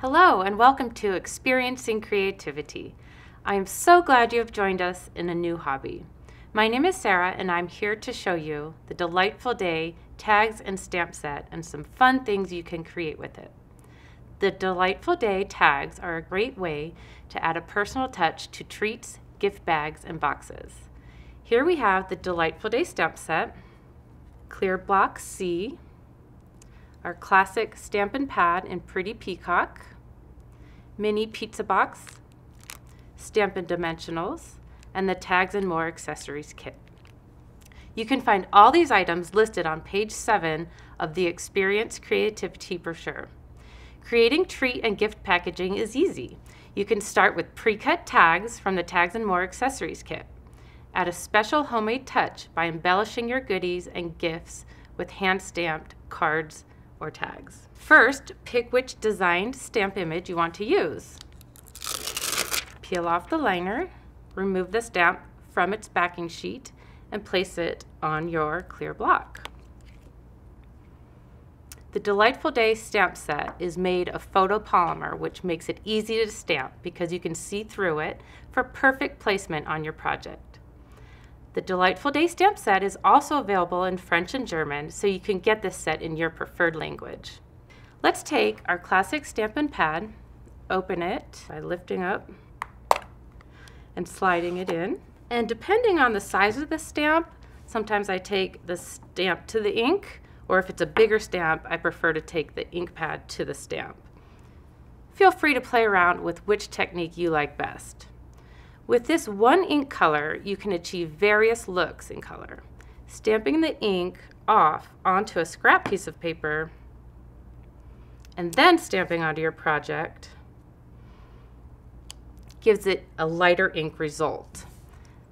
Hello, and welcome to Experiencing Creativity. I am so glad you have joined us in a new hobby. My name is Sara, and I'm here to show you the delightful day tags and stamp set and some fun things you can create with it. The Delightful Day tags are a great way to add a personal touch to treats, gift bags, and boxes. Here we have the Delightful Day stamp set, Clear Block C, our classic Stampin' Pad in Pretty Peacock, Mini Pizza Box, Stampin' Dimensionals, and the Tags and More Accessories Kit. You can find all these items listed on page 7 of the Experience Creativity brochure. Creating treat and gift packaging is easy. You can start with pre-cut tags from the Tags and More Accessories Kit. Add a special homemade touch by embellishing your goodies and gifts with hand-stamped cards or tags. First, pick which designed stamp image you want to use. Peel off the liner, remove the stamp from its backing sheet, and place it on your clear block. The Delightful Day stamp set is made of photopolymer, which makes it easy to stamp because you can see through it for perfect placement on your project. The Delightful Day stamp set is also available in French and German, so you can get this set in your preferred language. Let's take our classic Stampin' Pad, open it by lifting up and sliding it in. And depending on the size of the stamp, sometimes I take the stamp to the ink, or if it's a bigger stamp, I prefer to take the ink pad to the stamp. Feel free to play around with which technique you like best. With this one ink color, you can achieve various looks in color. Stamping the ink off onto a scrap piece of paper and then stamping onto your project gives it a lighter ink result.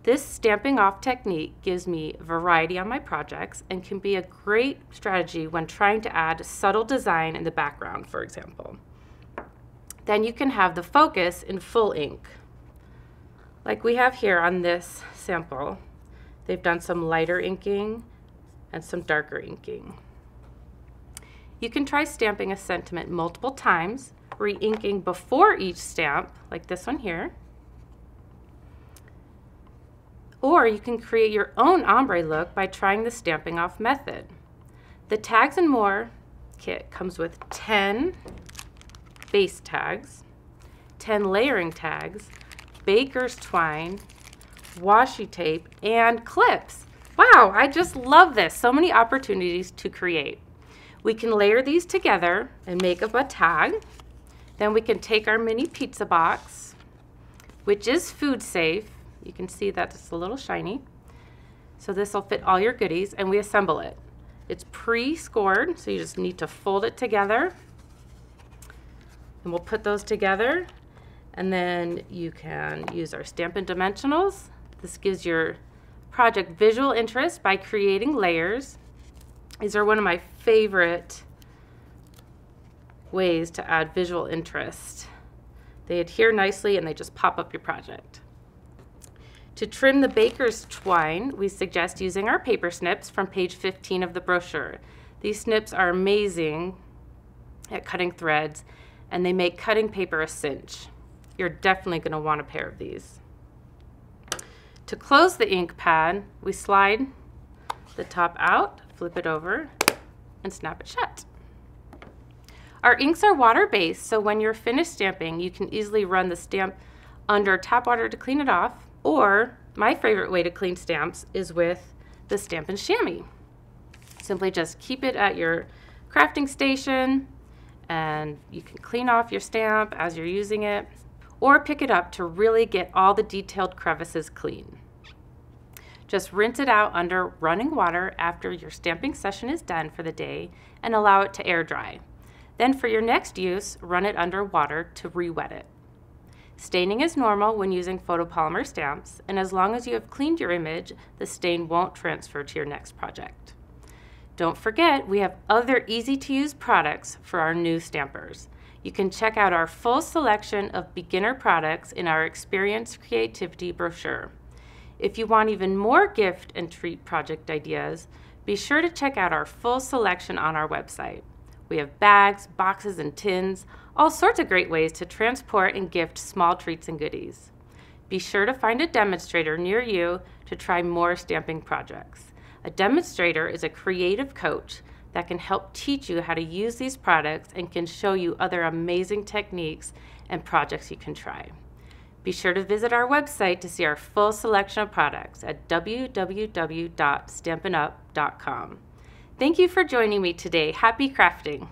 This stamping off technique gives me variety on my projects and can be a great strategy when trying to add subtle design in the background, for example. Then you can have the focus in full ink. Like we have here on this sample, they've done some lighter inking and some darker inking. You can try stamping a sentiment multiple times, re-inking before each stamp, like this one here. Or you can create your own ombre look by trying the stamping off method. The Tags and More kit comes with 10 base tags, 10 layering tags, baker's twine, washi tape, and clips. Wow, I just love this. So many opportunities to create. We can layer these together and make up a tag. Then we can take our mini pizza box, which is food safe. You can see that it's a little shiny. So this will fit all your goodies and we assemble it. It's pre-scored, so you just need to fold it together. And we'll put those together and then you can use our Stampin' Dimensionals. This gives your project visual interest by creating layers. These are one of my favorite ways to add visual interest. They adhere nicely and they just pop up your project. To trim the baker's twine, we suggest using our paper snips from page 15 of the brochure. These snips are amazing at cutting threads and they make cutting paper a cinch you're definitely going to want a pair of these. To close the ink pad, we slide the top out, flip it over, and snap it shut. Our inks are water-based, so when you're finished stamping, you can easily run the stamp under tap water to clean it off, or my favorite way to clean stamps is with the Stampin' Chamois. Simply just keep it at your crafting station, and you can clean off your stamp as you're using it or pick it up to really get all the detailed crevices clean. Just rinse it out under running water after your stamping session is done for the day and allow it to air dry. Then for your next use, run it under water to re-wet it. Staining is normal when using photopolymer stamps, and as long as you have cleaned your image, the stain won't transfer to your next project. Don't forget, we have other easy-to-use products for our new stampers. You can check out our full selection of beginner products in our Experience Creativity brochure. If you want even more gift and treat project ideas, be sure to check out our full selection on our website. We have bags, boxes, and tins, all sorts of great ways to transport and gift small treats and goodies. Be sure to find a demonstrator near you to try more stamping projects. A demonstrator is a creative coach that can help teach you how to use these products and can show you other amazing techniques and projects you can try. Be sure to visit our website to see our full selection of products at www.stampinup.com. Thank you for joining me today. Happy crafting!